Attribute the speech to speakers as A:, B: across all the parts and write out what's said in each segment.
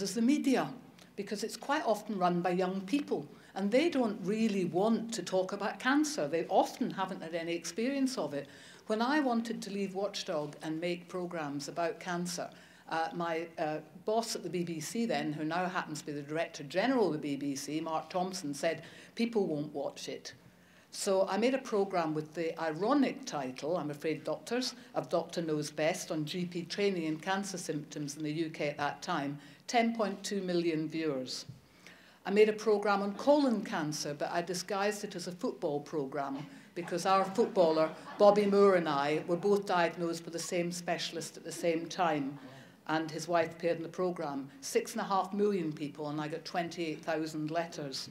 A: is the media, because it's quite often run by young people. And they don't really want to talk about cancer. They often haven't had any experience of it. When I wanted to leave Watchdog and make programs about cancer, uh, my uh, boss at the BBC then, who now happens to be the Director General of the BBC, Mark Thompson, said, people won't watch it. So I made a programme with the ironic title, I'm afraid, doctors, of Doctor Knows Best on GP training and cancer symptoms in the UK at that time, 10.2 million viewers. I made a programme on colon cancer, but I disguised it as a football programme because our footballer, Bobby Moore and I, were both diagnosed with the same specialist at the same time, and his wife appeared in the programme. Six and a half million people, and I got 28,000 letters.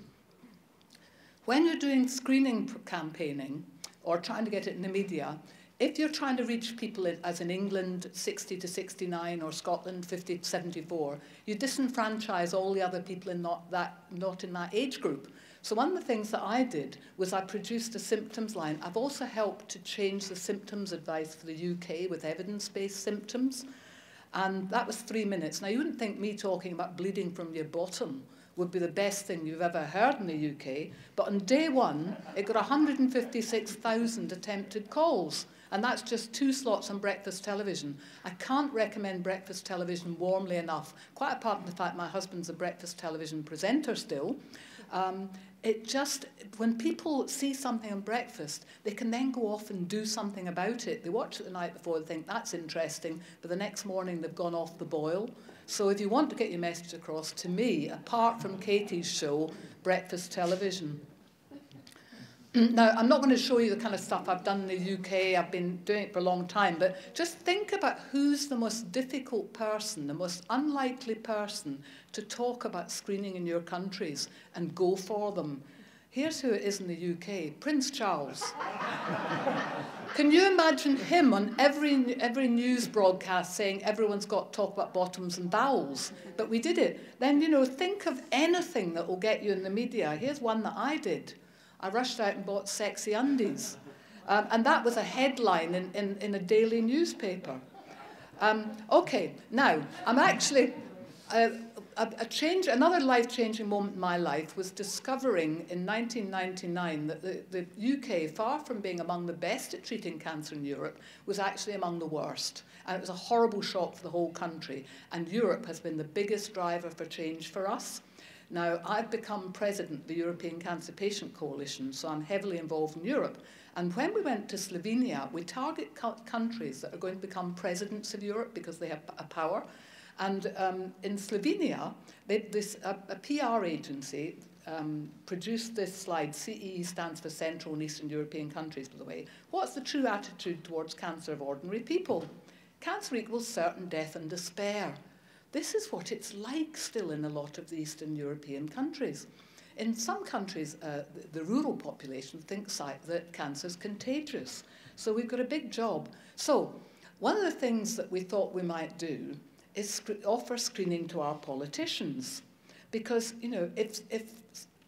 A: When you're doing screening campaigning or trying to get it in the media, if you're trying to reach people in, as in England 60 to 69 or Scotland 50 to 74, you disenfranchise all the other people in not, that, not in that age group. So one of the things that I did was I produced a symptoms line. I've also helped to change the symptoms advice for the UK with evidence-based symptoms. And that was three minutes. Now, you wouldn't think me talking about bleeding from your bottom would be the best thing you've ever heard in the UK. But on day one, it got 156,000 attempted calls. And that's just two slots on breakfast television. I can't recommend breakfast television warmly enough, quite apart from the fact my husband's a breakfast television presenter still. Um, it just, when people see something on breakfast, they can then go off and do something about it. They watch it the night before, they think that's interesting, but the next morning they've gone off the boil. So if you want to get your message across to me, apart from Katie's show, Breakfast Television, now, I'm not going to show you the kind of stuff I've done in the UK. I've been doing it for a long time. But just think about who's the most difficult person, the most unlikely person to talk about screening in your countries and go for them Here's who it is in the UK Prince Charles. Can you imagine him on every, every news broadcast saying everyone's got to talk about bottoms and bowels? But we did it. Then, you know, think of anything that will get you in the media. Here's one that I did. I rushed out and bought sexy undies. Um, and that was a headline in, in, in a daily newspaper. Um, okay, now, I'm actually, uh, a, a change, another life-changing moment in my life was discovering in 1999 that the, the UK, far from being among the best at treating cancer in Europe, was actually among the worst. And it was a horrible shock for the whole country. And Europe has been the biggest driver for change for us. Now, I've become president of the European Cancer Patient Coalition, so I'm heavily involved in Europe. And when we went to Slovenia, we target countries that are going to become presidents of Europe because they have a power. And um, in Slovenia, they, this, a, a PR agency um, produced this slide. CEE stands for Central and Eastern European countries, by the way. What's the true attitude towards cancer of ordinary people? Cancer equals certain death and despair. This is what it's like still in a lot of the Eastern European countries. In some countries, uh, the, the rural population thinks that cancer is contagious. So we've got a big job. So one of the things that we thought we might do is offer screening to our politicians. Because, you know, if, if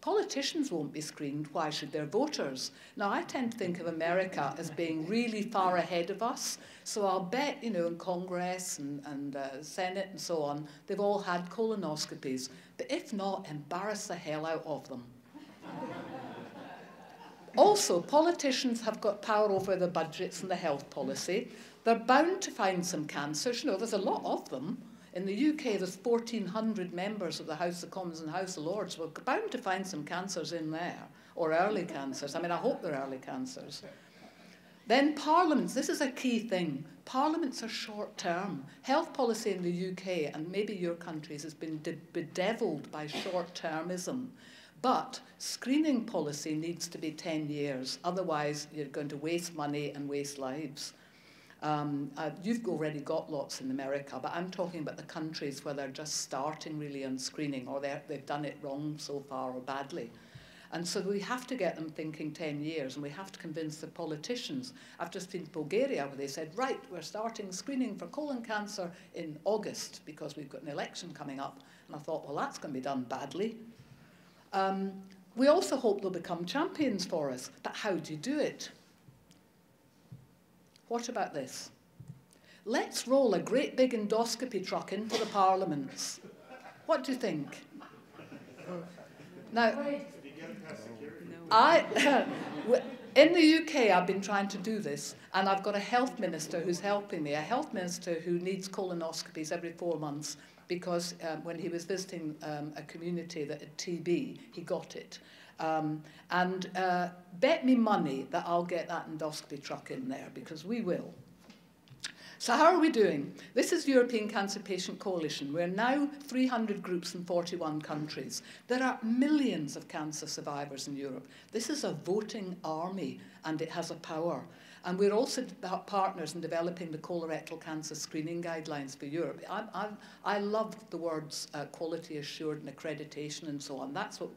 A: Politicians won't be screened, why should their voters? Now, I tend to think of America as being really far ahead of us, so I'll bet, you know, in Congress and, and uh, Senate and so on, they've all had colonoscopies. But if not, embarrass the hell out of them. also, politicians have got power over the budgets and the health policy. They're bound to find some cancers. You know, there's a lot of them. In the UK, there's 1,400 members of the House of Commons and House of Lords. We're bound to find some cancers in there, or early cancers. I mean, I hope they're early cancers. Then parliaments, this is a key thing. Parliaments are short term. Health policy in the UK and maybe your countries has been bedeviled by short termism. But screening policy needs to be 10 years, otherwise, you're going to waste money and waste lives. Um, uh, you've already got lots in America, but I'm talking about the countries where they're just starting really on screening or they've done it wrong so far or badly. And so we have to get them thinking 10 years and we have to convince the politicians. I've just been to Bulgaria where they said, right, we're starting screening for colon cancer in August because we've got an election coming up. And I thought, well, that's going to be done badly. Um, we also hope they'll become champions for us, but how do you do it? What about this? Let's roll a great big endoscopy truck into the parliaments. What do you think? Now, I, in the UK, I've been trying to do this, and I've got a health minister who's helping me, a health minister who needs colonoscopies every four months because um, when he was visiting um, a community that had TB, he got it. Um, and uh, bet me money that I'll get that endoscopy truck in there because we will. So how are we doing? This is European Cancer Patient Coalition. We're now 300 groups in 41 countries. There are millions of cancer survivors in Europe. This is a voting army and it has a power. And we're also partners in developing the colorectal cancer screening guidelines for Europe. I, I, I love the words uh, quality assured and accreditation and so on. That's what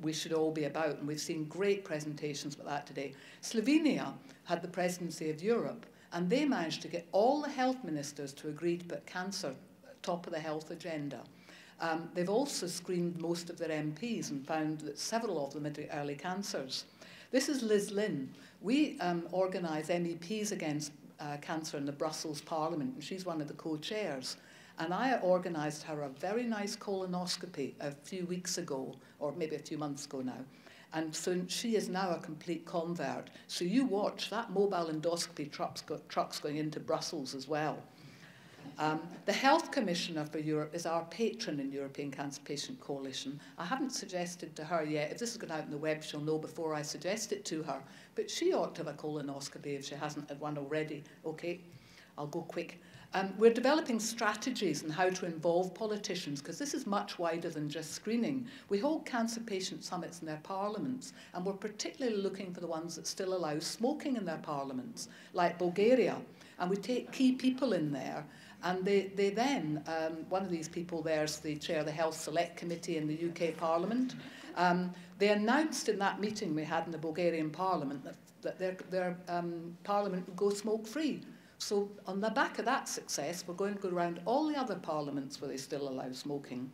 A: we should all be about. And we've seen great presentations about that today. Slovenia had the presidency of Europe, and they managed to get all the health ministers to agree to put cancer uh, top of the health agenda. Um, they've also screened most of their MPs and found that several of them had early cancers. This is Liz Lynn. We um, organise MEPs against uh, cancer in the Brussels Parliament, and she's one of the co-chairs. And I organised her a very nice colonoscopy a few weeks ago, or maybe a few months ago now. And so she is now a complete convert. So you watch that mobile endoscopy trucks, go, trucks going into Brussels as well. Um, the Health Commissioner for Europe is our patron in European Cancer Patient Coalition. I haven't suggested to her yet, if this is going out on the web, she'll know before I suggest it to her, but she ought to have a colonoscopy if she hasn't had one already. Okay, I'll go quick. Um, we're developing strategies on how to involve politicians because this is much wider than just screening. We hold cancer patient summits in their parliaments and we're particularly looking for the ones that still allow smoking in their parliaments, like Bulgaria. And we take key people in there and they, they then, um, one of these people there's the chair of the Health Select Committee in the UK Parliament, um, they announced in that meeting we had in the Bulgarian Parliament that, that their, their um, Parliament would go smoke-free. So on the back of that success, we're going to go around all the other parliaments where they still allow smoking.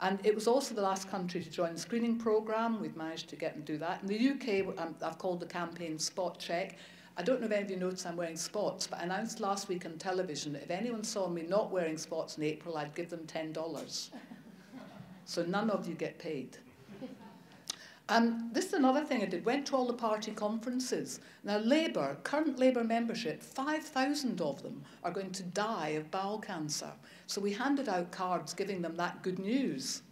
A: And it was also the last country to join the screening programme. We've managed to get and do that. In the UK, um, I've called the campaign Spot Check. I don't know if any of you noticed I'm wearing spots, but I announced last week on television that if anyone saw me not wearing spots in April, I'd give them $10. so none of you get paid. Um, this is another thing I did. Went to all the party conferences. Now, Labour, current Labour membership, 5,000 of them are going to die of bowel cancer. So we handed out cards giving them that good news.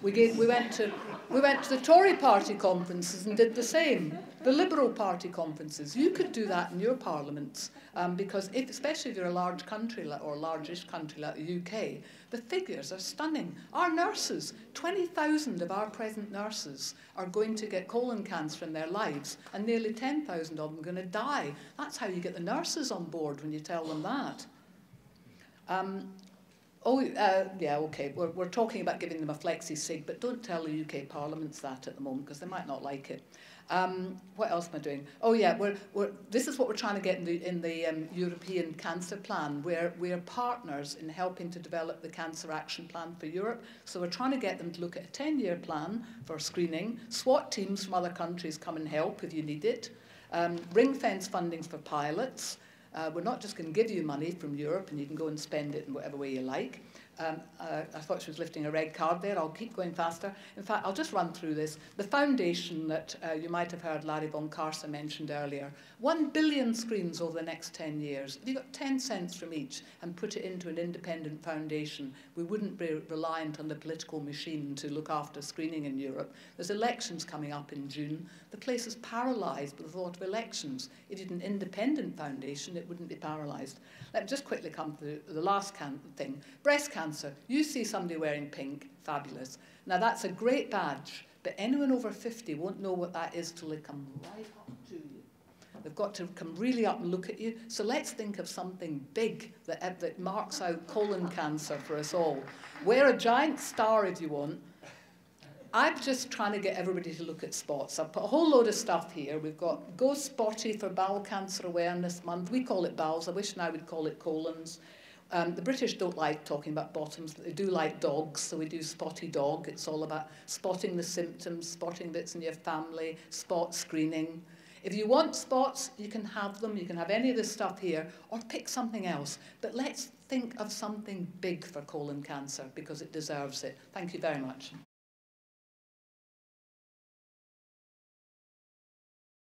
A: We, gave, we, went to, we went to the Tory party conferences and did the same. The Liberal Party conferences. You could do that in your parliaments um, because, if, especially if you're a large country like, or largish country like the UK, the figures are stunning. Our nurses, 20,000 of our present nurses are going to get colon cancer in their lives and nearly 10,000 of them are going to die. That's how you get the nurses on board when you tell them that. Um, Oh, uh, yeah, okay. We're, we're talking about giving them a flexi sig, but don't tell the UK Parliament's that at the moment because they might not like it. Um, what else am I doing? Oh, yeah, we're, we're, this is what we're trying to get in the, in the um, European Cancer Plan. We're, we're partners in helping to develop the Cancer Action Plan for Europe. So we're trying to get them to look at a 10-year plan for screening. SWAT teams from other countries come and help if you need it. Um, ring fence funding for pilots Uh, we're not just going to give you money from Europe and you can go and spend it in whatever way you like. Um, uh, I thought she was lifting a red card there. I'll keep going faster. In fact, I'll just run through this. The foundation that uh, you might have heard Larry von Karsa mentioned earlier, one billion screens over the next 10 years. If you got 10 cents from each and put it into an independent foundation, we wouldn't be reliant on the political machine to look after screening in Europe. There's elections coming up in June. The place is paralysed with the thought of elections. If you had an independent foundation, it wouldn't be paralysed. Let me just quickly come to the last thing. Breast cancer. You see somebody wearing pink, fabulous. Now that's a great badge, but anyone over 50 won't know what that is till they come right up to you. They've got to come really up and look at you. So let's think of something big that, uh, that marks out colon cancer for us all. Wear a giant star if you want, I'm just trying to get everybody to look at spots. I've put a whole load of stuff here. We've got Go Spotty for Bowel Cancer Awareness Month. We call it bowels. I wish now we'd call it colons. Um, the British don't like talking about bottoms, but they do like dogs, so we do spotty dog. It's all about spotting the symptoms, spotting bits in your family, spot screening. If you want spots, you can have them. You can have any of this stuff here, or pick something else. But let's think of something big for colon cancer because it deserves it. Thank you very much.